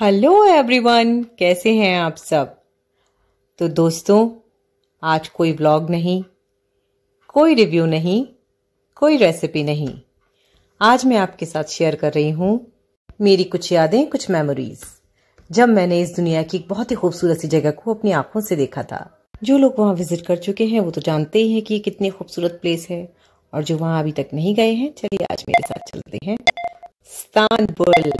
Hello everyone, कैसे हैं आप सब? तो दोस्तों, आज कोई ब्लॉग नहीं, कोई रिव्यू नहीं, कोई रेसिपी नहीं। आज मैं आपके साथ शेयर कर रही हूँ मेरी कुछ यादें, कुछ मेमोरीज जब मैंने इस दुनिया की एक बहुत ही खूबसूरत सी जगह को अपनी आँखों से देखा था, जो लोग वहाँ विज़िट कर चुके हैं, वो तो जानते ही हैं कि ये कितनी खूबसूरत प्लेस है। और जो वहाँ अभी तक नहीं गए हैं, चलिए आज मेरे साथ चलते हैं। स्तानबुल